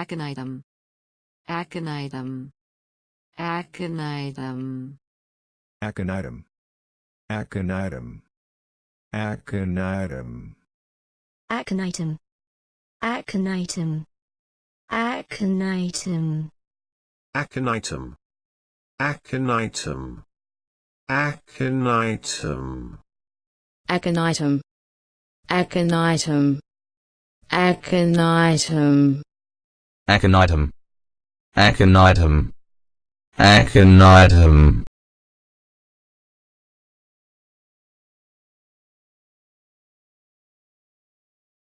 aconitum, aconitum, aconitum, aconitum, aconitum, aconitum, aconitum, aconitum, aconitum, aconitum, aconitum, aconitum, aconitum, aconitum, aconitum, aconitum, aconitum, aconitum.